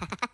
Ha ha ha.